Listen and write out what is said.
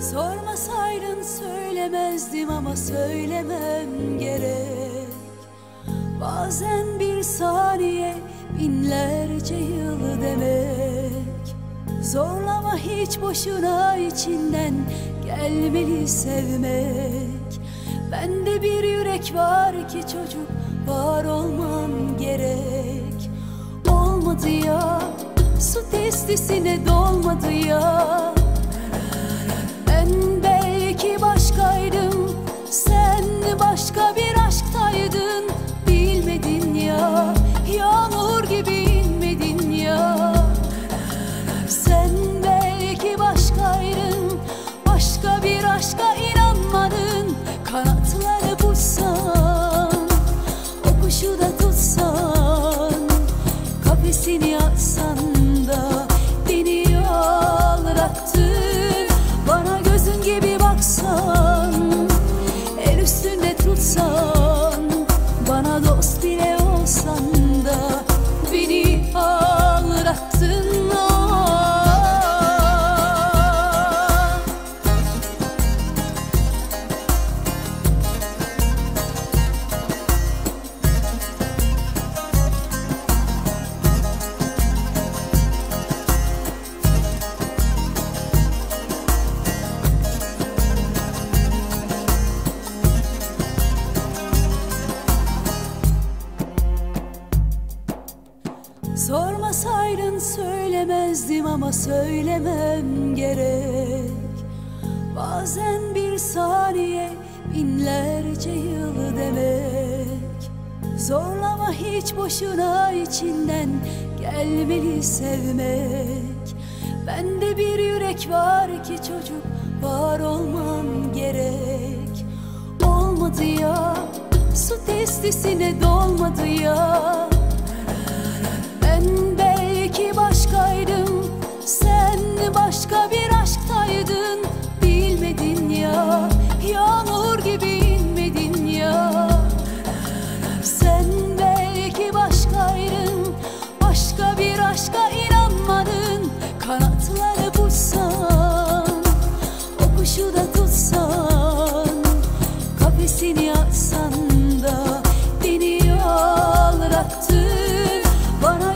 Sormasaydın söylemezdim ama söylemem gerek. Bazen bir saniye binlerce yıl demek. Zorlama hiç boşuna içinden gelmeli sevmek. Bende bir yürek var ki çocuk var olman gerek. Olmadı ya su testisine dolmadı ya. Ben belki başkaydım Sen başka bir aşktaydın. Bilmedin ya Yağmur gibi inmedin ya. Sen belki başkaydın Başka bir aşka inanmadın. Kanatları söylemezdim ama söylemem gerek. Bazen bir saniye binlerce yıl demek. Zorlama hiç boşuna içinden gelmeli sevmek. Bende bir yürek var ki çocuk var olman gerek. Olmadı ya su testisine dolmadı ya Seni atsan da beni yol bana